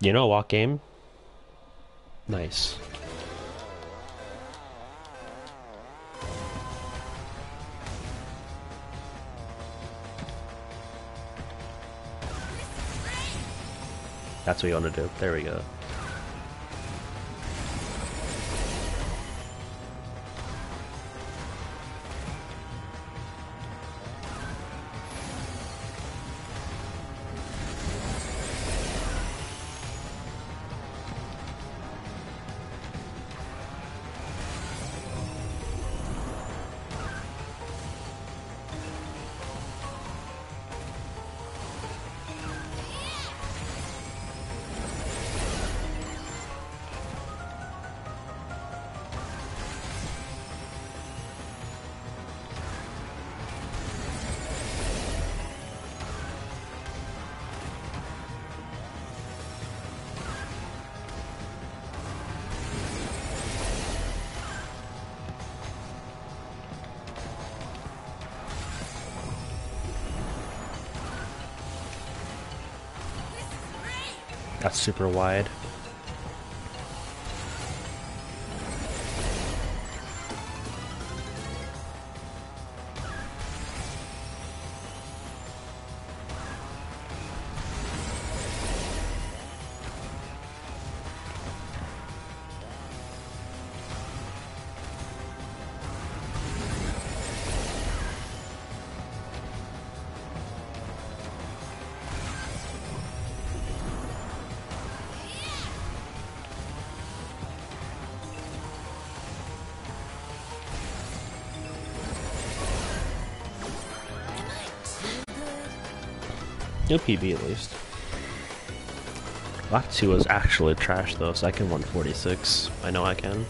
You know walk game? Nice. That's what you want to do. There we go. That's super wide. No PB at least. Lot 2 was actually trash though, can 146. I know I can.